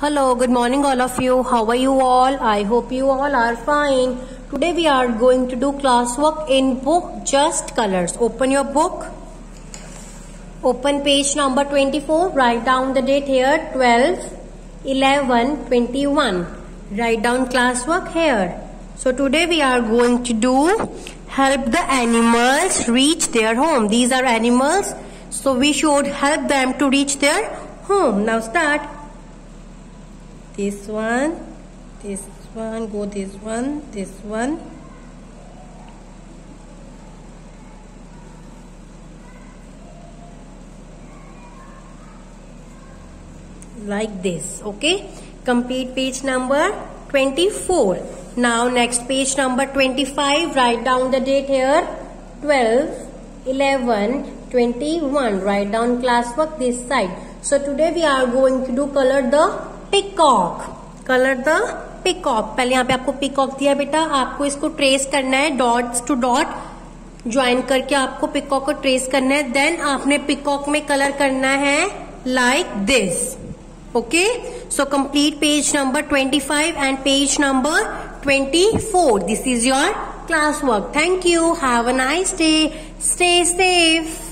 Hello, good morning all of you. How are you all? I hope you all are fine. Today we are going to do classwork in book Just Colors. Open your book. Open page number 24. Write down the date here 12, 11, 21. Write down classwork here. So today we are going to do help the animals reach their home. These are animals. So we should help them to reach their home. Now start this one this one go this one this one. Like this okay? Complete page number 24 now next page number 25 write down the date here. 12 11 21 write down classwork this side. So today we are going to do color the peacock colour the peacock पहले यहाँ पे आपको peacock दिया बेटा। आपको इसको trace करना है डॉट्स टू डॉट ज्वाइन करके आपको पिकॉक को ट्रेस करना है। देन आपने पिकॉक में कलर करना है like this okay so complete page number 25 and page number 24 this is your class work thank you have a nice day stay safe